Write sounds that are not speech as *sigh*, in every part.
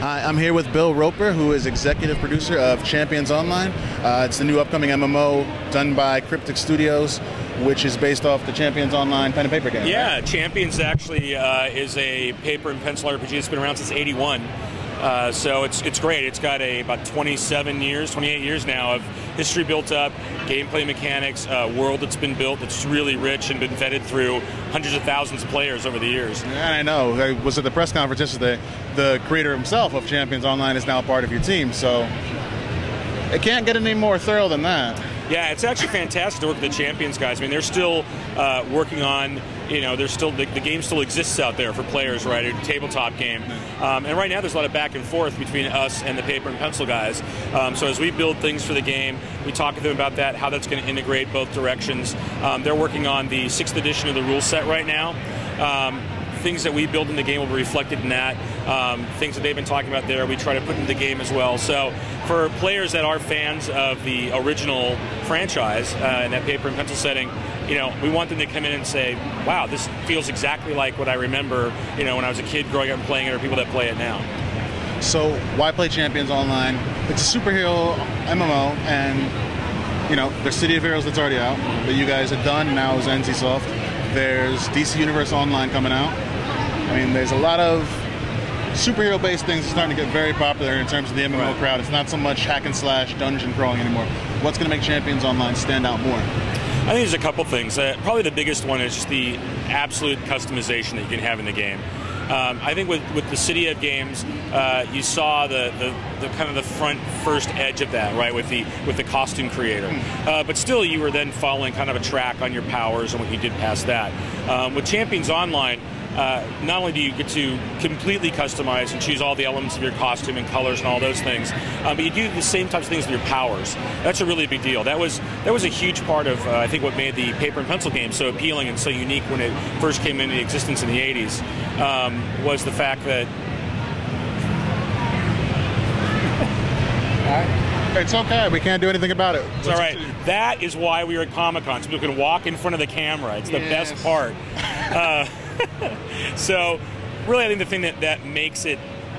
Hi, I'm here with Bill Roper, who is executive producer of Champions Online. Uh, it's the new upcoming MMO done by Cryptic Studios, which is based off the Champions Online pen and paper game. Yeah, right? Champions actually uh, is a paper and pencil RPG that's been around since '81. Uh, so it's it's great. It's got a about 27 years, 28 years now of history built up, gameplay mechanics, uh, world that's been built that's really rich and been vetted through hundreds of thousands of players over the years. And I know. I was at the press conference yesterday. The creator himself of Champions Online is now part of your team, so it can't get any more thorough than that. Yeah, it's actually fantastic to work with the Champions guys. I mean, they're still uh, working on, you know, there's still the, the, game still exists out there for players, right? A tabletop game, um, and right now there's a lot of back and forth between us and the paper and pencil guys. Um, so as we build things for the game, we talk to them about that, how that's going to integrate both directions. Um, they're working on the sixth edition of the rule set right now. Um, things that we build in the game will be reflected in that. Um, things that they've been talking about there, we try to put into the game as well. So for players that are fans of the original franchise uh, in that paper and pencil setting, you know, we want them to come in and say, "Wow, this feels exactly like what I remember." You know, when I was a kid growing up and playing it, or people that play it now. So why play Champions Online? It's a superhero MMO, and you know, there's City of Heroes that's already out that you guys have done. Now is NCSoft. There's DC Universe Online coming out. I mean, there's a lot of superhero-based things starting to get very popular in terms of the MMO Right. crowd. It's not so much hack and slash, dungeon crawling anymore. What's going to make Champions Online stand out more? I think there's a couple things. Uh, probably the biggest one is just the absolute customization that you can have in the game. Um, I think with, with the City of games, uh, you saw the, the, the kind of the front first edge of that, right, with the with the costume creator. Uh, but still, you were then following kind of a track on your powers and what you did past that. Um, with Champions Online, uh, not only do you get to completely customize and choose all the elements of your costume and colors and all those things, uh, but you do the same types of things with your powers. That's a really big deal. That was that was a huge part of uh, I think what made the paper and pencil game so appealing and so unique when it first came into existence in the 80s um, was the fact that It's okay. We can't do anything about it. it's all right. That is why we were at Comic Con. So people can walk in front of the camera. It's the Yes. best part. *laughs* Uh, *laughs* so, really, I think the thing that, that makes it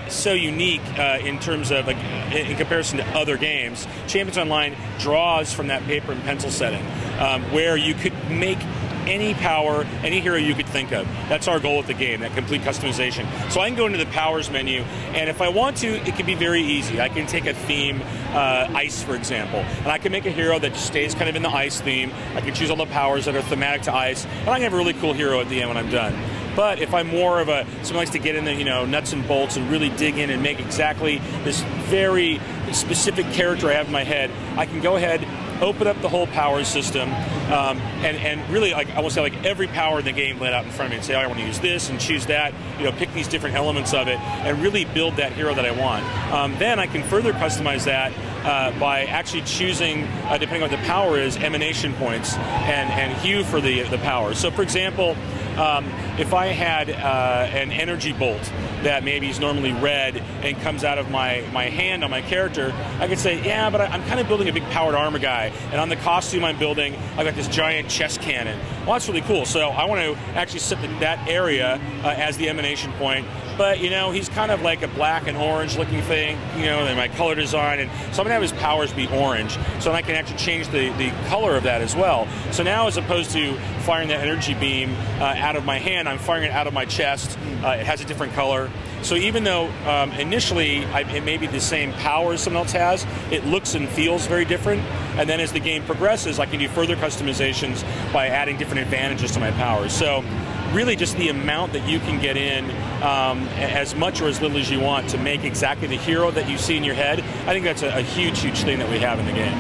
so unique uh, in terms of like in comparison to other games, Champions Online draws from that paper and pencil setting, um, where you could make any power, any hero you could think of. That's our goal with the game, that complete customization. So I can go into the powers menu, and if I want to, it can be very easy. I can take a theme, uh, ice for example, and I can make a hero that stays kind of in the ice theme. I can choose all the powers that are thematic to ice, and I can have a really cool hero at the end when I'm done. But if I'm more of a someone likes to get in the you know nuts and bolts and really dig in and make exactly this very specific character I have in my head, I can go ahead, open up the whole power system, um, and and really like I will say like every power in the game laid out in front of me and say oh, I want to use this and choose that, you know, pick these different elements of it and really build that hero that I want. Um, then I can further customize that uh, by actually choosing, uh, depending on what the power is, emanation points and, and hue for the, the power. So, for example, um, if I had uh, an energy bolt that maybe is normally red and comes out of my, my hand on my character, I could say, yeah, but I, I'm kind of building a big powered armor guy, and on the costume I'm building, I've got this giant chest cannon. Well, that's really cool. So I want to actually set that area uh, as the emanation point. But you know, he's kind of like a black and orange looking thing, you know, and my color design, and so I'm gonna have his powers be orange, so I can actually change the, the color of that as well. So now, as opposed to firing that energy beam uh, out of my hand, I'm firing it out of my chest. Uh, it has a different color. So even though um, initially I, it may be the same power as someone else has, it looks and feels very different. And then as the game progresses, I can do further customizations by adding different advantages to my powers. So really just the amount that you can get in um, as much or as little as you want to make exactly the hero that you see in your head, I think that's a, a huge, huge thing that we have in the game.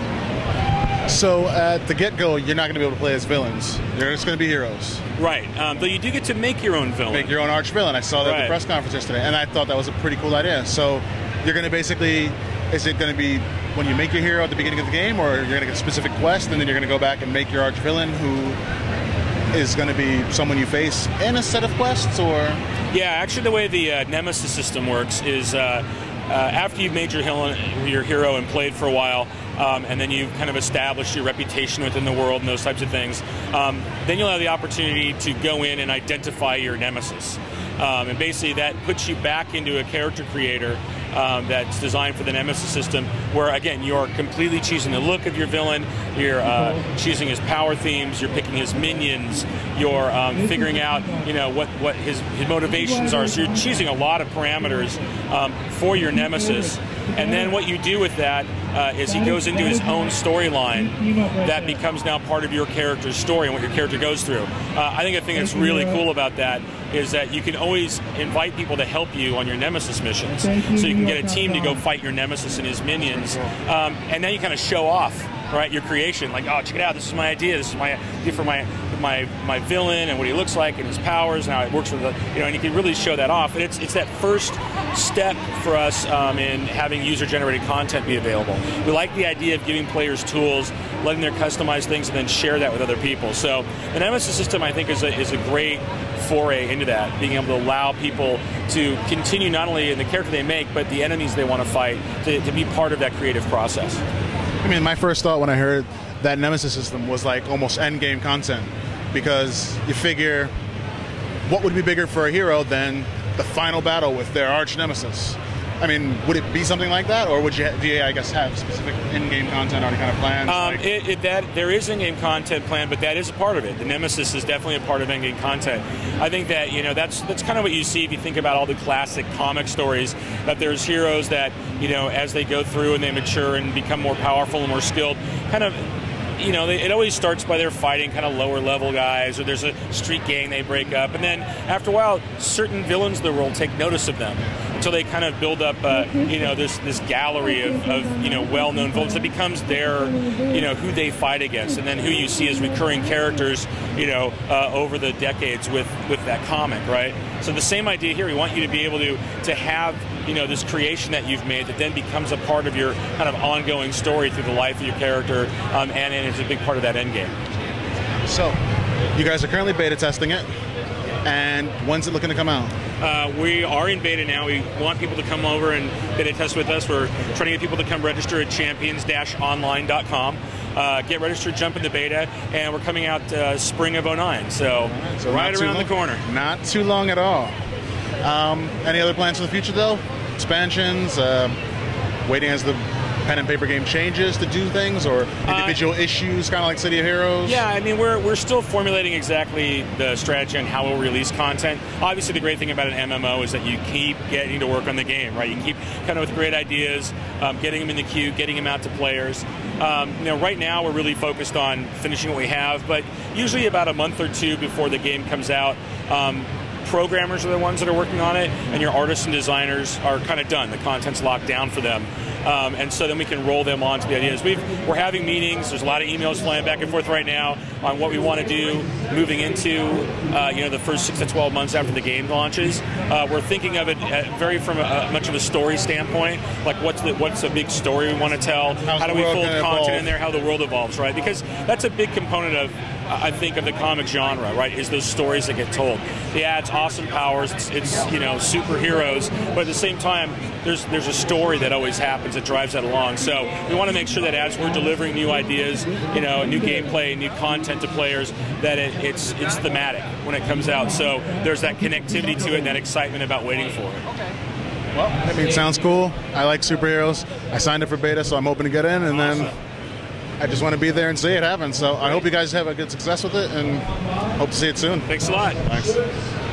So at the get-go, you're not going to be able to play as villains. You're just going to be heroes. Right. Um, though you do get to make your own villain. Make your own arch villain. I saw that at the press conference yesterday, and I thought that was a pretty cool idea. So you're going to basically, is it going to be when you make your hero at the beginning of the game, or you're going to get a specific quest, and then you're going to go back and make your arch villain who is going to be someone you face in a set of quests, or Yeah, actually, the way the uh, Nemesis system works is uh, uh, after you've made your, your hero and played for a while, um, and then you've kind of established your reputation within the world and those types of things, um, then you'll have the opportunity to go in and identify your nemesis. Um, and basically, that puts you back into a character creator um, that's designed for the Nemesis system, where again you're completely choosing the look of your villain, you're uh, choosing his power themes, you're picking his minions, you're um, figuring out you know what what his, his motivations are. So you're choosing a lot of parameters um, for your Nemesis, and then what you do with that uh, is he goes into his own storyline that becomes now part of your character's story and what your character goes through. Uh, I think the thing that's really cool about that is that you can always invite people to help you on your nemesis missions. So you can get a team to go fight your nemesis and his minions, um, and then you kind of show off, right, your creation. Like, oh, check it out, this is my idea. This is my idea for my my my villain and what he looks like and his powers and how it works with the you know, and you can really show that off. And it's it's that first step for us um, in having user generated content be available. We like the idea of giving players tools, letting them customize things, and then share that with other people. So the Nemesis system, I think, is a, is a great foray into that, being able to allow people to continue not only in the character they make, but the enemies they want to fight, to, to be part of that creative process. I mean, my first thought when I heard that Nemesis system was like almost end game content because you figure what would be bigger for a hero than the final battle with their arch nemesis? I mean, would it be something like that, or would you, do you, I guess, have specific in-game content already kind of planned? Um, like? it, it, that there is in-game content planned, but that is a part of it. The Nemesis is definitely a part of in-game content. I think that you know that's that's kind of what you see if you think about all the classic comic stories. That there's heroes that you know as they go through and they mature and become more powerful and more skilled, kind of you know, it always starts by they're fighting kind of lower level guys, or there's a street gang they break up, and then after a while, certain villains of the world take notice of them until they kind of build up, uh, you know, this this gallery of, of you know well-known villains. That becomes their, you know, who they fight against, and then who you see as recurring characters, you know, uh, over the decades with with that comic, right? So the same idea here. We want you to be able to to have you know this creation that you've made that then becomes a part of your kind of ongoing story through the life of your character, um, and, and it's a big part of that end game. So, you guys are currently beta testing it, and when's it looking to come out? Uh, we are in beta now. We want people to come over and beta test with us. We're trying to get people to come register at champions-online.com. Uh, get registered, jump into beta, and we're coming out uh, spring of 09. So, right, so right around the corner. Not too long at all. Um, any other plans for the future, though? Expansions? Uh, waiting as the pen and paper game changes to do things, or uh, individual uh, issues, kind of like City of Heroes? Yeah, I mean, we're, we're still formulating exactly the strategy on how we'll release content. Obviously, the great thing about an MMO is that you keep getting to work on the game, right? You can keep kind of with great ideas, um, getting them in the queue, getting them out to players. Um, you know, right now we're really focused on finishing what we have, but usually about a month or two before the game comes out, um, programmers are the ones that are working on it, and your artists and designers are kind of done. The content's locked down for them. Um, and so then we can roll them onto the ideas. we are having meetings. There's a lot of emails flying back and forth right now on what we want to do moving into uh, you know the first six to 12 months after the game launches. Uh, we're thinking of it very from a, much of a story standpoint, like what's the what's a big story we want to tell? How's how do we fold content evolve? in there? How the world evolves, right? Because that's a big component of I think of the comic genre, right? Is those stories that get told. Yeah, it's awesome powers, it's, it's, you know superheroes, but at the same time, there's there's a story that always happens that drives that along. So we want to make sure that as we're delivering new ideas, you know, new gameplay, new content to players, that it, it's it's thematic when it comes out. So there's that connectivity to it and that excitement about waiting for it. Okay. Well, I mean, it sounds cool. I like superheroes. I signed up for beta, so I'm hoping to get in, and awesome. then I just want to be there and see it happen. So I hope you guys have a good success with it and hope to see it soon. Thanks a lot. Thanks.